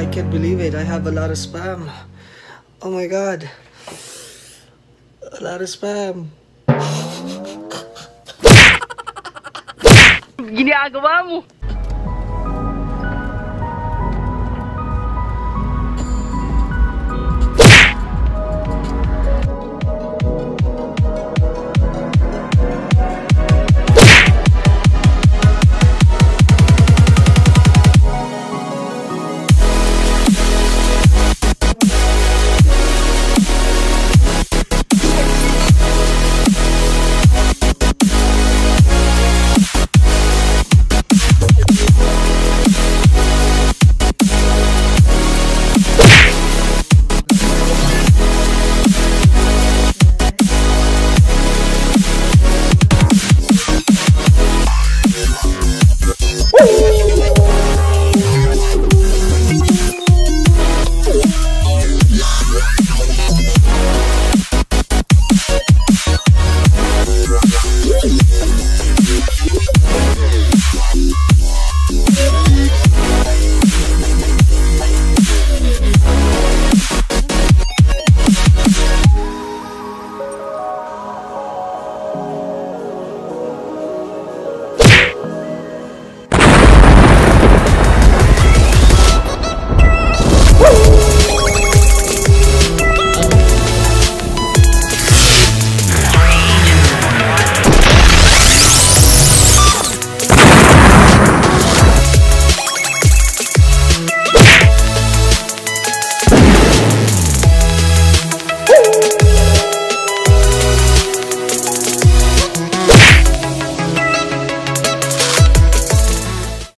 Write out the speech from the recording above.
I can't believe it. I have a lot of spam. Oh my god. A lot of spam. Ginagawa mo.